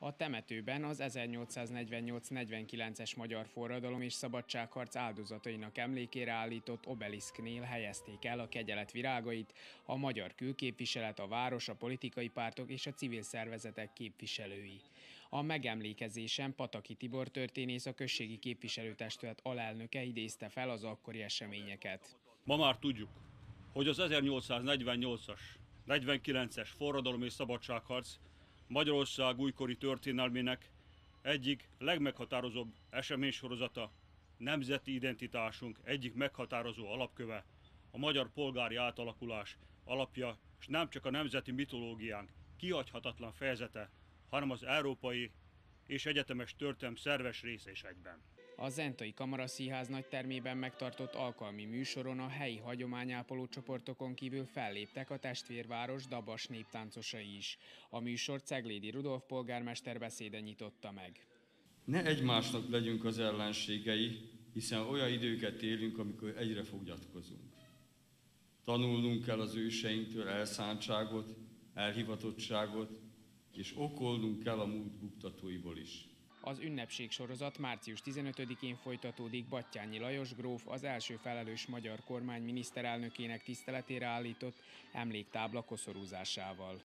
A temetőben az 1848-49-es magyar forradalom és szabadságharc áldozatainak emlékére állított obelisknél helyezték el a kegyelet virágait, a magyar külképviselet, a város, a politikai pártok és a civil szervezetek képviselői. A megemlékezésen Pataki Tibor történész a községi képviselőtestület alelnöke idézte fel az akkori eseményeket. Ma már tudjuk, hogy az 1848-as, 49-es forradalom és szabadságharc Magyarország újkori történelmének egyik legmeghatározóbb eseménysorozata, nemzeti identitásunk egyik meghatározó alapköve, a magyar polgári átalakulás alapja, és nem csak a nemzeti mitológiánk kihagyhatatlan fejezete, hanem az európai és egyetemes történelm szerves része is egyben. A Zentai Kamaraszínház nagy termében megtartott alkalmi műsoron a helyi hagyományápoló csoportokon kívül felléptek a testvérváros dabas néptáncosai is. A műsor Ceglédi Rudolf polgármester beszéde nyitotta meg. Ne egymásnak legyünk az ellenségei, hiszen olyan időket élünk, amikor egyre fogyatkozunk. Tanulnunk kell az őseinktől elszántságot, elhivatottságot, és okolnunk kell a múlt buktatóiból is. Az ünnepség sorozat március 15-én folytatódik Battyányi Lajos gróf az első felelős magyar kormány miniszterelnökének tiszteletére állított emléktábla koszorúzásával.